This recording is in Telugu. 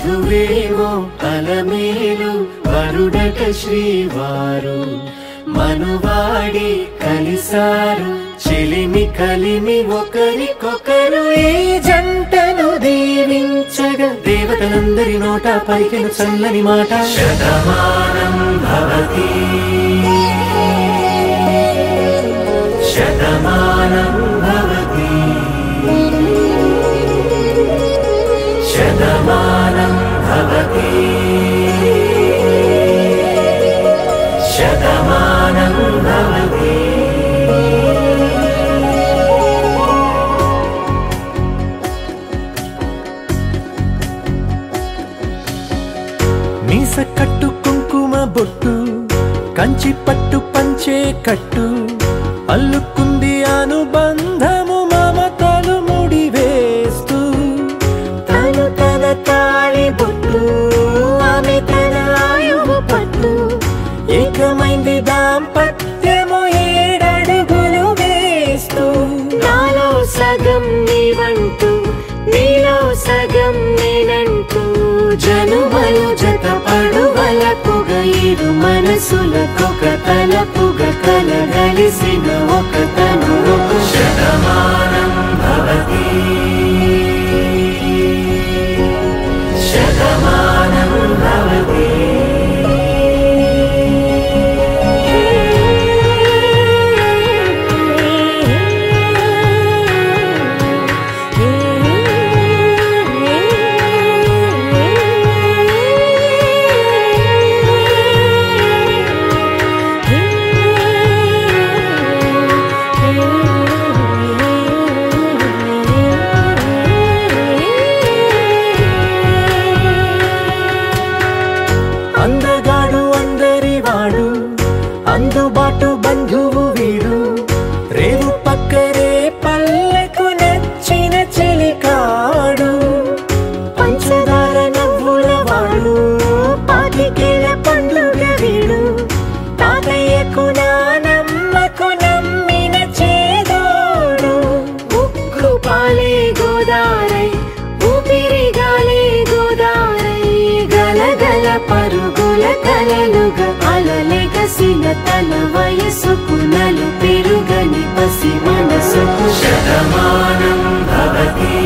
వధువేమో అలమేలు వరుడట శ్రీవారు. మనువాడి కలిసారు చెలిమి కలిమి ఒకరికొకరు ఏ జంటను దీవించగా. దేవతలందరి నోట పలికెను చల్లని మాట. శతమానం శతమానం భవతి మీస కట్టు కుంకుమ బొట్టు కంచి పట్టు పంచే కట్టు అల్లుకుంది అనుబంధము నీవంటూ నీలో సగం నేనంటూ జనుమలు జత పడువలపుగ ఇరు మనసులకొక తలపుగ కలగలిసిన ఒక అందుబాటు బంధువు వీడు. రేవు పక్కరే పల్లెకు నచ్చిన చెలికాడు. పంచదార నవ్వుల వాడు పాతికేల పండుగ వీడు. తాతయ్యకు నానమ్మకు నమ్మిన చేదోడు. ఉక్కు పాలే గోదారై ఊపిరి ఊపిరిగాలే గోదారై గలగల పరుగుల కలలుగా వెలసిన తన వయసుకు నలు పెరుగని పసి మనసుకు శతమానం భవతి.